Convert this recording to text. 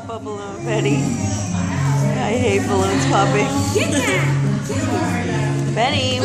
pop a balloon, Benny. I hate balloons popping. Benny,